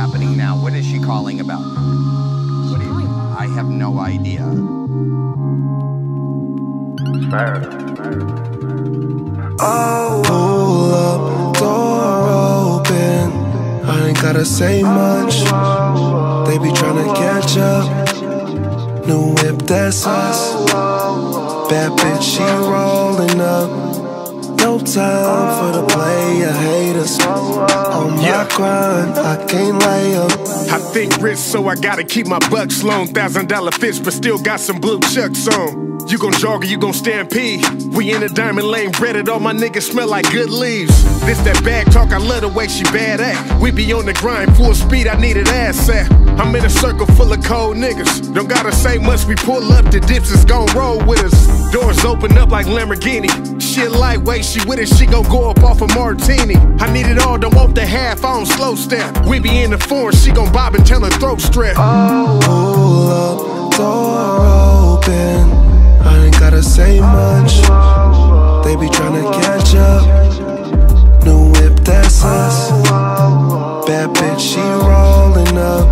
happening now? What is she calling about? What you, I have no idea. Oh, Pull up, door open. I ain't gotta say much. They be tryna catch up. New whip, that's us. Bad bitch, she rolling up. No time for the player haters. On my Yeah. grind, I can't lay up. I think rich, so I gotta keep my bucks low. Thousand dollar fish, but still got some blue chucks on. You gon' jog or you gon' stampede? We in the diamond lane, breaded. All my niggas smell like good leaves. This that bag talk, I love the way she bad at. We be on the grind, full speed, I need an ass at. I'm in a circle full of cold niggas. Don't gotta say much, we pull up, the dips is gon' roll with us. Doors open up like Lamborghini. Shit lightweight, she with it, she gon' go up off a martini. I need it all, don't want the half, I don't slow step. We be in the foreign, she gon' bob and tell her throat strap. Pull oh, she rolling up.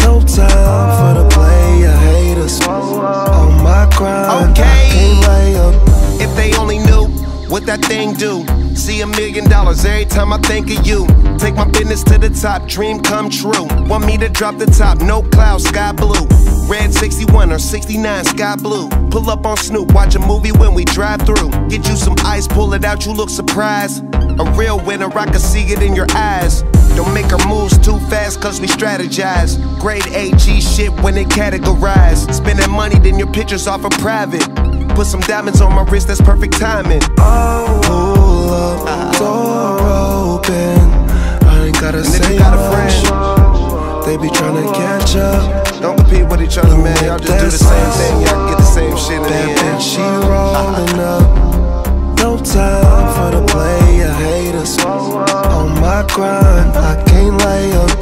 No time for the player haters. On my grind, Okay. I can't lay up. If they only knew what that thing do. See a million dollars every time I think of you. Take my business to the top, dream come true. Want me to drop the top, no clouds, sky blue. Red 61 or 69, sky blue. Pull up on Snoop, watch a movie when we drive through. Get you some ice, pull it out, you look surprised. A real winner, I can see it in your eyes. Don't make our moves too fast, cause we strategize. Grade AG shit when it categorize. Spending money, then your pictures off of private. Put some diamonds on my wrist, that's perfect timing. Pull up, door open. I ain't gotta And if say you got a friend, They be tryna uh, catch up. don't compete with each other, man. Y'all just do the same thing, grind, I can't lay up.